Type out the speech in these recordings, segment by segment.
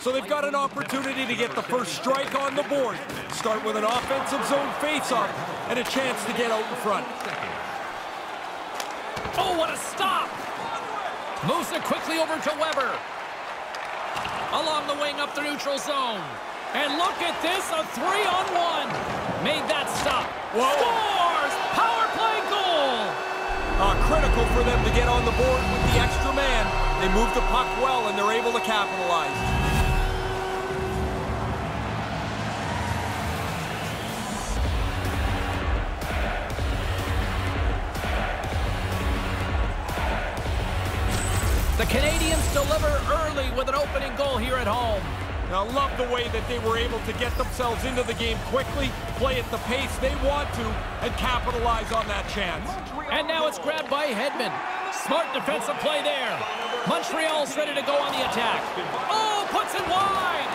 So they've got an opportunity to get the first strike on the board. Start with an offensive zone face-off and a chance to get out in front. Oh, what a stop! Moves it quickly over to Weber. Along the wing up the neutral zone. And look at this, a three-on-one. Made that stop. Whoa. Scores! Power play goal! Uh, critical for them to get on the board with the extra man. They move the puck well, and they're able to capitalize. Deliver early with an opening goal here at home. Now, I love the way that they were able to get themselves into the game quickly, play at the pace they want to, and capitalize on that chance. And now it's grabbed by Hedman. Smart defensive play there. Montreal's ready to go on the attack. Oh, puts it wide.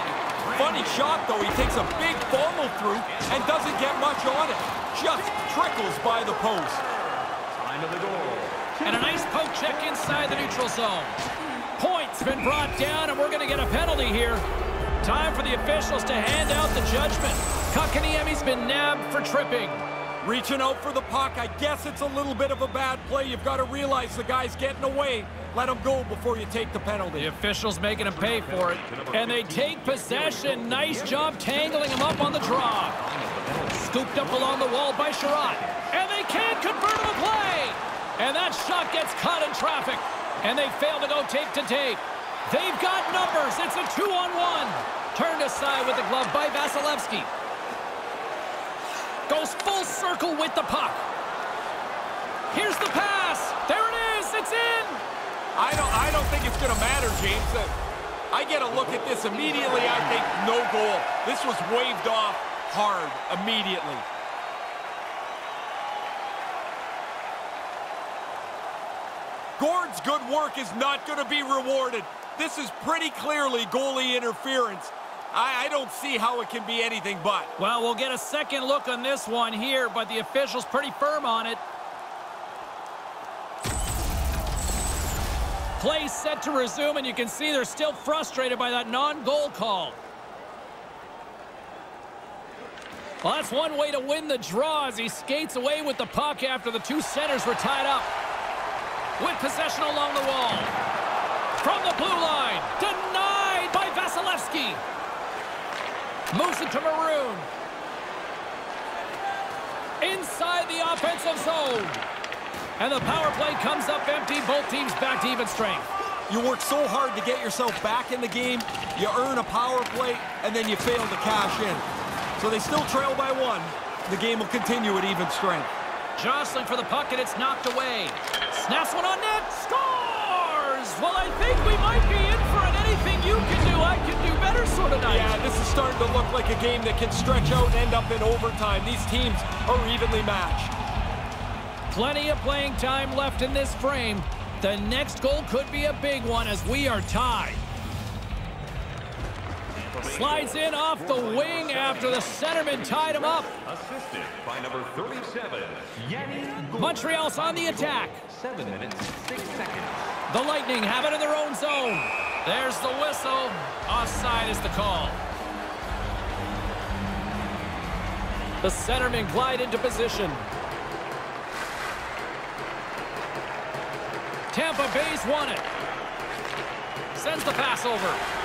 Funny shot, though. He takes a big follow through and doesn't get much on it. Just trickles by the post. And a nice poke check inside the neutral zone. Points been brought down, and we're going to get a penalty here. Time for the officials to hand out the judgment. Kotkaniemi's been nabbed for tripping. Reaching out for the puck. I guess it's a little bit of a bad play. You've got to realize the guy's getting away. Let him go before you take the penalty. The officials making him pay for it. And they take possession. Nice job tangling him up on the draw. Scooped up along the wall by Chiarot. And they can't convert a play. And that shot gets caught in traffic. And they fail to go tape to tape. They've got numbers. It's a two-on-one. Turned aside with the glove by Vasilevskiy. Goes full circle with the puck. Here's the pass. There it is. It's in. I don't, I don't think it's going to matter, James. Uh, I get a look at this immediately. I think no goal. This was waved off hard immediately. Good work is not going to be rewarded. This is pretty clearly goalie interference. I, I, don't see how it can be anything but. Well, we'll get a second look on this one here, but the official's pretty firm on it. Play set to resume, and you can see they're still frustrated by that non-goal call. Well, that's one way to win the draw as he skates away with the puck after the two centers were tied up. With possession along the wall. From the blue line. Denied by Vasilevskiy. Moves it to Maroon. Inside the offensive zone. And the power play comes up empty. Both teams back to even strength. You work so hard to get yourself back in the game. You earn a power play, and then you fail to cash in. So they still trail by one. The game will continue at even strength. Jostling for the puck, and it's knocked away. Snaps one on net. Scores! Well, I think we might be in for an anything you can do, I can do better sort of night. Yeah, this is starting to look like a game that can stretch out and end up in overtime. These teams are evenly matched. Plenty of playing time left in this frame. The next goal could be a big one as we are tied. Slides in off the wing after the centerman tied him up. Assisted by number 37, Yanni Montreal's on the attack. Seven minutes, six seconds. The Lightning have it in their own zone. There's the whistle. Offside is the call. The centerman glide into position. Tampa Bay's won it. Sends the pass over.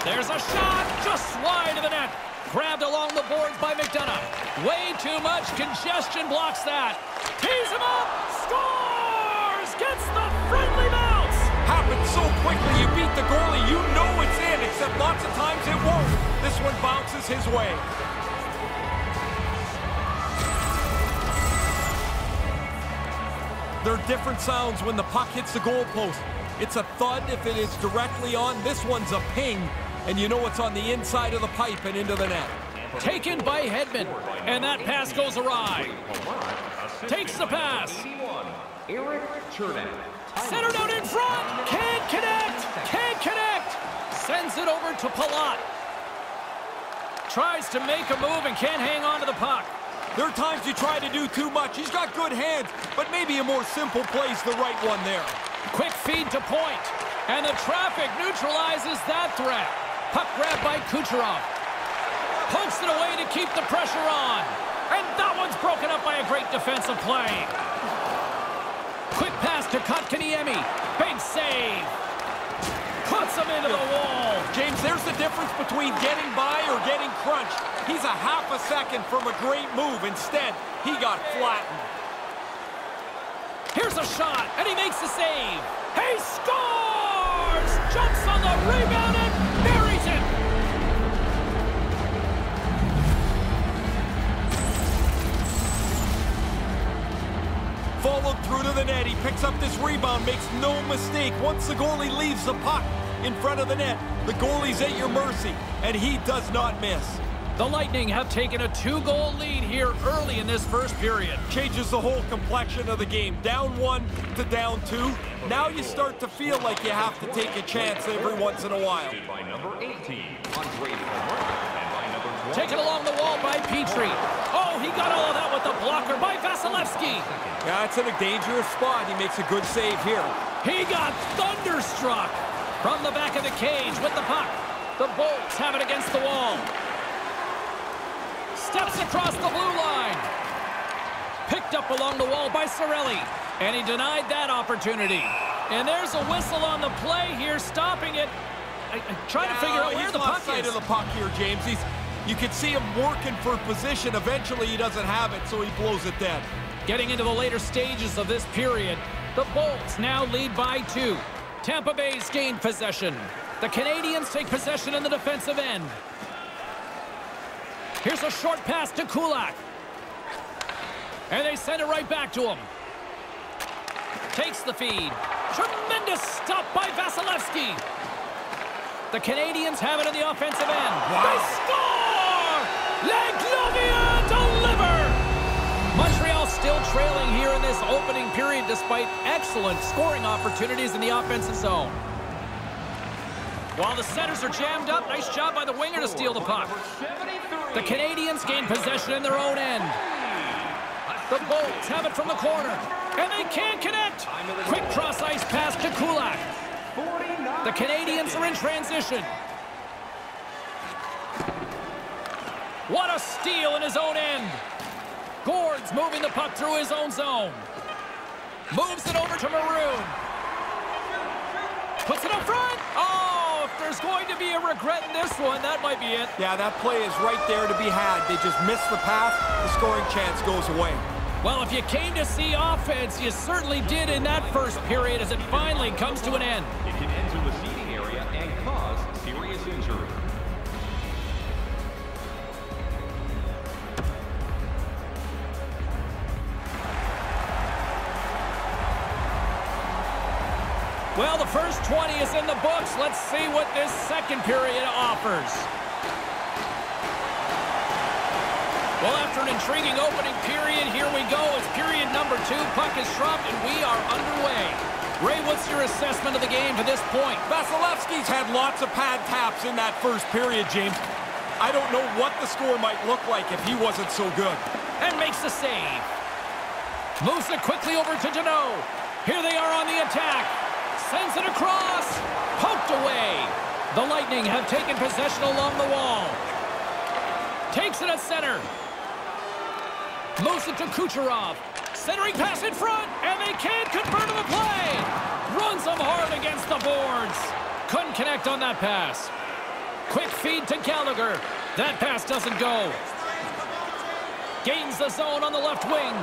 There's a shot just wide of the net. Grabbed along the boards by McDonagh. Way too much congestion blocks that. Tees him up. Scores! Gets the friendly bounce. Happens so quickly, you beat the goalie, you know it's in, except lots of times it won't. This one bounces his way. There are different sounds when the puck hits the goalpost. It's a thud if it is directly on. This one's a ping, and you know what's on the inside of the pipe and into the net. Taken by Hedman, and that pass goes awry. Takes the pass. Erik Cernak. Centered out in front. Can't connect. Can't connect. Sends it over to Palat. Tries to make a move and can't hang on to the puck. There are times you try to do too much. He's got good hands, but maybe a more simple play's the right one there. Quick feed to point. And the traffic neutralizes that threat. Puck grabbed by Kucherov. Pokes it away to keep the pressure on. And that one's broken up by a great defensive play. Quick pass to Kotkaniemi. Big save. Puts him into the wall. James, there's the difference between getting by or getting crunched. He's a half a second from a great move. Instead, he got flattened. Here's a shot, and he makes the save. He scores! Jumps on the rebound Followed through to the net. He picks up this rebound, makes no mistake. Once the goalie leaves the puck in front of the net, the goalie's at your mercy, and he does not miss. The Lightning have taken a two-goal lead here early in this first period. Changes the whole complexion of the game. Down one to down two. Now you start to feel like you have to take a chance every once in a while. By number 18, Ondrej Palat. And by number 20, Taken along the wall by Petry. Oh, he got all of that with the blocker by Vasilevskiy. Yeah, it's in a dangerous spot. He makes a good save here. He got thunderstruck from the back of the cage with the puck. The Bolts have it against the wall. Steps across the blue line. Picked up along the wall by Cirelli. And he denied that opportunity. And there's a whistle on the play here, stopping it. I, I try to figure out Yeah, where he's the lost puck sight is. of the puck here, James. He's, you can see him working for position. Eventually, he doesn't have it, so he blows it dead. Getting into the later stages of this period, the Bolts now lead by two. Tampa Bay's gained possession. The Canadians take possession in the defensive end. Here's a short pass to Kulak. And they send it right back to him. Takes the feed. Tremendous stop by Vasilevskiy. The Canadians have it in the offensive end. They score! Leglovia deliver! Montreal still trailing here in this opening period despite excellent scoring opportunities in the offensive zone. While the centers are jammed up, nice job by the winger to steal the puck. The Canadians gain possession in their own end. The Bolts have it from the corner, and they can't connect. Quick cross-ice pass to Kulak. The Canadians are in transition. What a steal in his own end. Gourde's moving the puck through his own zone. Moves it over to Maroon. Puts it up front. Oh, if there's going to be a regret in this one, that might be it. Yeah, that play is right there to be had. They just miss the pass. The scoring chance goes away. Well, if you came to see offense, you certainly did in that first period as it finally comes to an end. Well, the first 20 is in the books. Let's see what this second period offers. Well, after an intriguing opening period, here we go. It's period number two. Puck is dropped, and we are underway. Ray, what's your assessment of the game to this point? Vasilevskiy's had lots of pad taps in that first period, James. I don't know what the score might look like if he wasn't so good. And makes the save. Moves it quickly over to Danault. Here they are on the attack. Sends it across. Poked away. The Lightning have taken possession along the wall. Takes it at center. Moves it to Kucherov. Centering pass in front, and they can't convert on the play. Runs them hard against the boards. Couldn't connect on that pass. Quick feed to Gallagher. That pass doesn't go. Gains the zone on the left wing.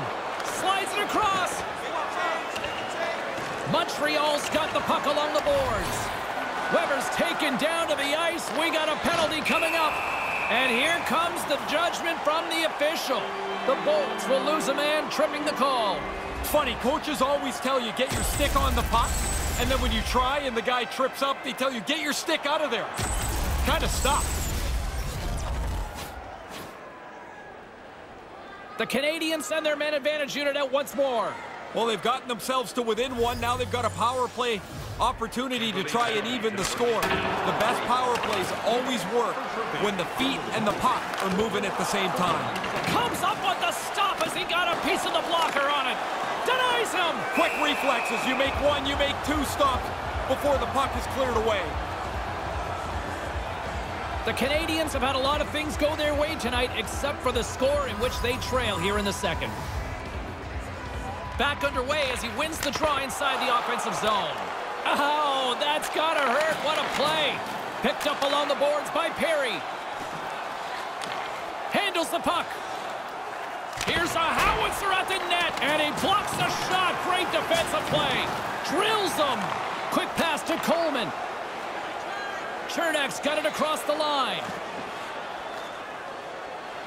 Slides it across. Montreal's got the puck along the boards. Weber's taken down to the ice. We got a penalty coming up. And here comes the judgment from the official. The Bolts will lose a man tripping the call. Funny, coaches always tell you get your stick on the puck, and then when you try and the guy trips up, they tell you get your stick out of there. Kind of stuff. The Canadians send their man advantage unit out once more. Well, they've gotten themselves to within one. Now they've got a power play opportunity to try and even the score. The best power plays always work when the feet and the puck are moving at the same time. Comes up with the stop as he got a piece of the blocker on it. Denies him. Quick reflexes. You make one, you make two stops. before the puck is cleared away. The Canadians have had a lot of things go their way tonight, except for the score in which they trail here in the second. Back underway as he wins the draw inside the offensive zone. Oh, that's gotta hurt. What a play. Picked up along the boards by Perry. Handles the puck. Here's a howitzer at the net, and he blocks the shot. Great defensive play. Drills them. Quick pass to Coleman. Cernak's got it across the line.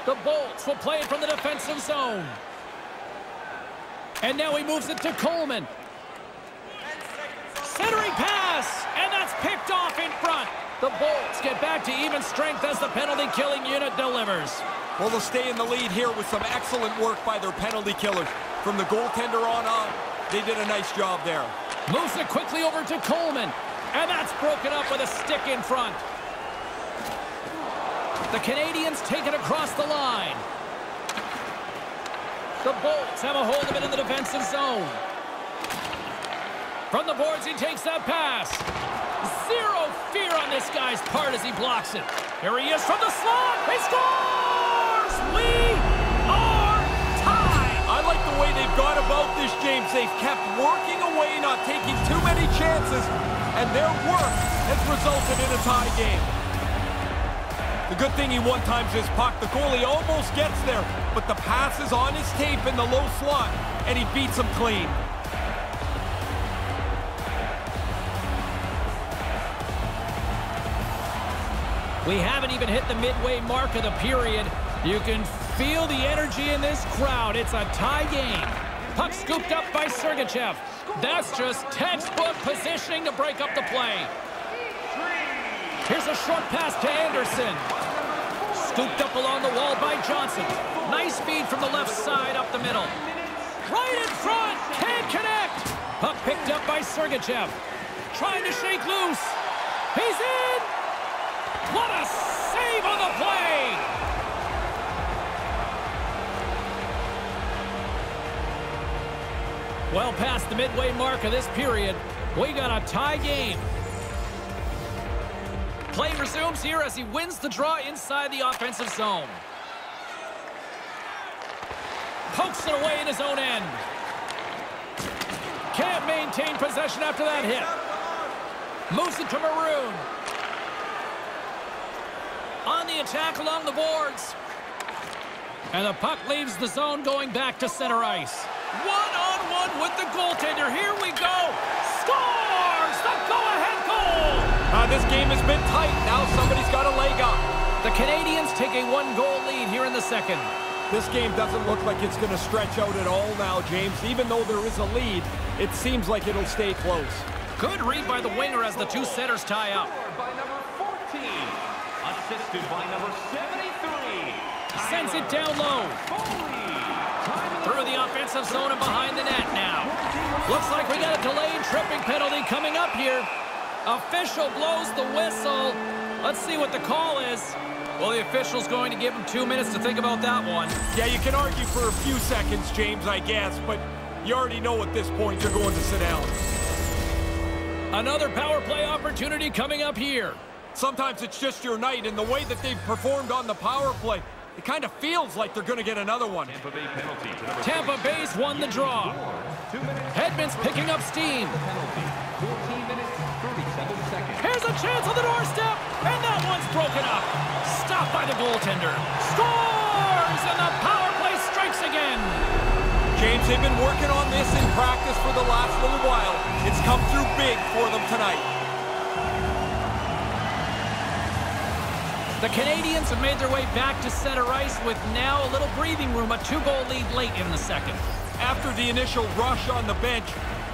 The Bolts will play it from the defensive zone. And now he moves it to Coleman. Centering pass, and that's picked off in front. The Bolts get back to even strength as the penalty-killing unit delivers. Well, they'll stay in the lead here with some excellent work by their penalty killers. From the goaltender on up, they did a nice job there. Moves it quickly over to Coleman. And that's broken up with a stick in front. The Canadians take it across the line. The Bolts have a hold of it in the defensive zone. From the boards, he takes that pass. Zero fear on this guy's part as he blocks it. Here he is from the slot. He scores! We are tied! I like the way they've gone about this, James. They've kept working away, not taking too many chances, and their work has resulted in a tie game. The good thing he one-times his puck. The goalie almost gets there, but the pass is on his tape in the low slot, and he beats him clean. We haven't even hit the midway mark of the period. You can feel the energy in this crowd. It's a tie game. Puck scooped up by Sergachev. That's just textbook positioning to break up the play. Here's a short pass to Anderson. Scooped up along the wall by Johnson. Nice feed from the left side up the middle. Right in front. Can't connect. Puck picked up by Sergachev. Trying to shake loose. He's in. What a save on the play. Well past the midway mark of this period, we got a tie game. Play resumes here as he wins the draw inside the offensive zone. Pokes it away in his own end. Can't maintain possession after that hit. Moves it to Maroon. On the attack along the boards. And the puck leaves the zone going back to center ice. One-on-one -on -one with the goaltender. Here we go. Goal. Uh, this game has been tight. Now somebody's got a leg up. The Canadians take a one-goal lead here in the second. This game doesn't look like it's going to stretch out at all now, James. Even though there is a lead, it seems like it'll stay close. Good read by the winger as the two setters tie up. By number 14, assisted by number 73. Sends it down low. Through the offensive zone and behind the net now. Looks like we got a delayed tripping penalty coming up here. Official blows the whistle. Let's see what the call is. Well, the official's going to give him two minutes to think about that one. Yeah, you can argue for a few seconds, James, I guess, but you already know at this point you're going to sit down. Another power play opportunity coming up here. Sometimes it's just your night, and the way that they've performed on the power play, it kind of feels like they're going to get another one. Tampa Bay penalty to Tampa Bay's won the draw. Hedman's picking up steam. 14 minutes, 37 seconds. Here's a chance on the doorstep, and that one's broken up. Stopped by the goaltender. Scores, and the power play strikes again. James, they've been working on this in practice for the last little while. It's come through big for them tonight. The Canadians have made their way back to center ice with now a little breathing room, a two-goal lead late in the second. After the initial rush on the bench,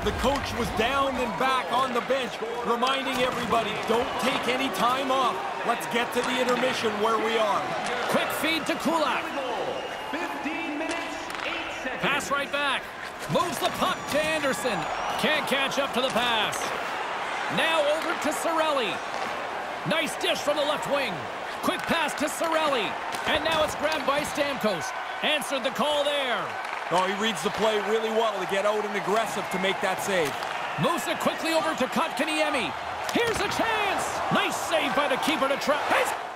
the coach was down and back on the bench, reminding everybody, don't take any time off. Let's get to the intermission where we are. Quick feed to Kulak. 15 minutes, 8 seconds. Pass right back. Moves the puck to Anderson. Can't catch up to the pass. Now over to Cirelli. Nice dish from the left wing. Quick pass to Cirelli. And now it's grabbed by Stamkos. Answered the call there. Oh, he reads the play really well to get out and aggressive to make that save. Moves it quickly over to Kotkaniemi. Here's a chance. Nice save by the keeper to trap.